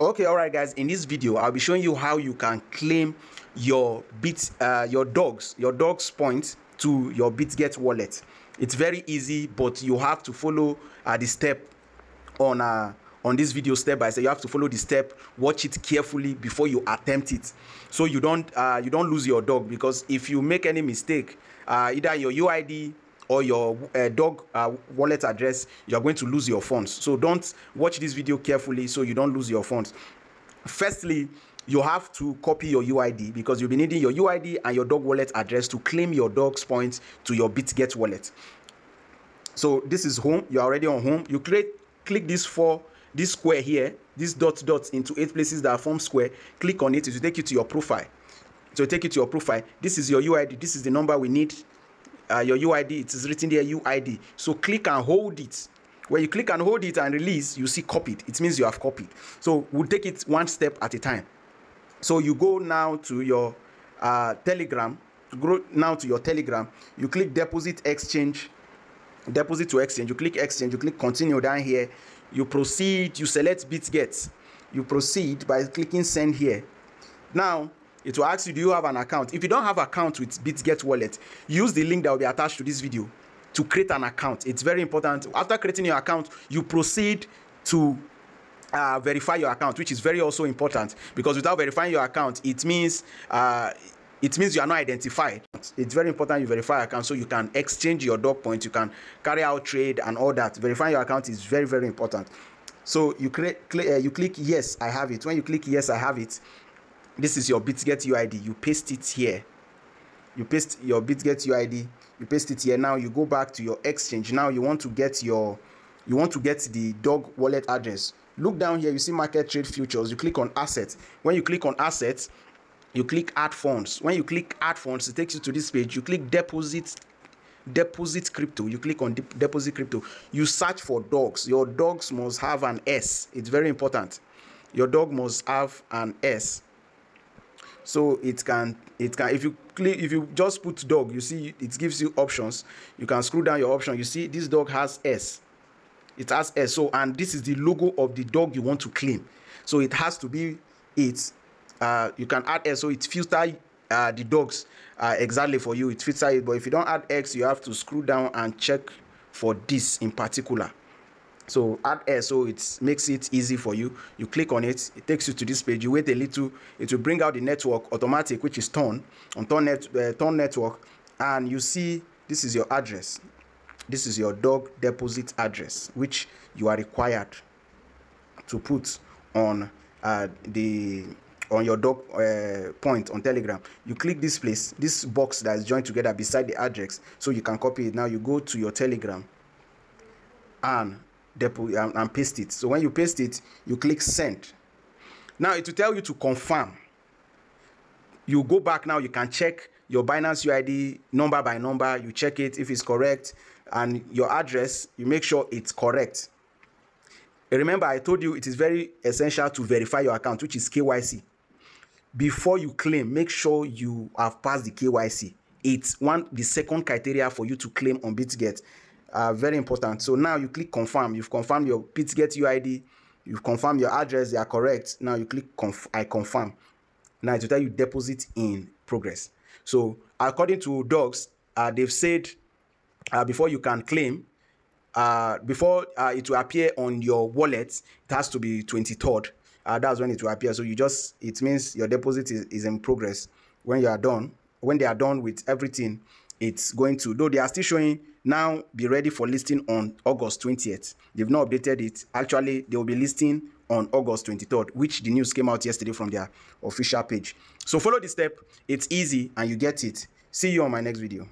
okay all right guys. In this video i'll be showing you how you can claim your bit uh, your dogs your dogs points to your bitget wallet. It's very easy but you have to follow uh, the step on uh, on this video step by step. You have to follow the step watch it carefully before you attempt it. So you don't uh, you don't lose your dog because if you make any mistake uh, either your uid or your uh, dog uh, wallet address you're going to lose your funds. So don't watch this video carefully so you don't lose your funds. Firstly you have to copy your uid because you'll be needing your uid and your dog wallet address to claim your dog's points to your bitget wallet. So this is home. You're already on home. You click click this four this square here this dot dot into eight places that form square. Click on it. It will take you to your profile. So take you to your profile. This is your uid this is the number we need uh, your uid it is written there uid so click and hold it. When you click and hold it and release you see copied. It means you have copied. So we'll take it one step at a time. So you go now to your uh, telegram. Go now to your telegram. You click deposit exchange. Deposit to exchange. You click exchange. You click continue down here. You proceed. You select bitget. You proceed by clicking send here. Now it will ask you do you have an account? If you don't have account with bitget wallet use the link that will be attached to this video to create an account. It's very important. After creating your account you proceed to uh, verify your account which is very also important because without verifying your account it means uh, it means you are not identified. It's very important you verify your account so you can exchange your dog points you can carry out trade and all that. Verifying your account is very very important. So you create uh, you click yes i have it. When you click yes i have it this is your bitget uid you paste it here. You paste your bitget uid you paste it here. Now you go back to your exchange. Now you want to get your you want to get the dog wallet address. Look down here. You see market trade futures. You click on assets. When you click on assets you click add funds. When you click add funds it takes you to this page. You click deposit deposit crypto. You click on de deposit crypto. You search for dogs. Your dogs must have an s. It's very important. Your dog must have an s so it can it can if you click if you just put dog you see it gives you options. You can scroll down your option. You see this dog has s. It has s. So and this is the logo of the dog you want to claim so it has to be it uh, you can add s. So it filter uh, the dogs uh, exactly for you. It filter it. But if you don't add x you have to scroll down and check for this in particular so add so it makes it easy for you. You click on it it takes you to this page. You wait a little it will bring out the network automatic which is turn on turn net uh, network and you see this is your address. This is your dog deposit address which you are required to put on uh, the on your dog uh, point on telegram. You click this place this box that is joined together beside the address so you can copy it. Now you go to your telegram and and, and paste it. So when you paste it you click send. Now it will tell you to confirm. You go back now you can check your binance uid number by number you check it if it's correct and your address you make sure it's correct. Remember i told you it is very essential to verify your account which is kyc before you claim make sure you have passed the kyc it's one the second criteria for you to claim on bitget uh, very important. So now you click confirm. You've confirmed your bitget uid you've confirmed your address. They are correct. Now you click conf i confirm. Now it will tell you deposit in progress. So according to dogs uh, they've said uh, before you can claim uh, before uh, it will appear on your wallet it has to be 23rd uh, that's when it will appear. So you just it means your deposit is, is in progress. When you are done when they are done with everything it's going to though they are still showing now be ready for listing on august 20th they've not updated it. Actually they will be listing on august 23rd which the news came out yesterday from their official page. So follow the step. It's easy and you get it. See you on my next video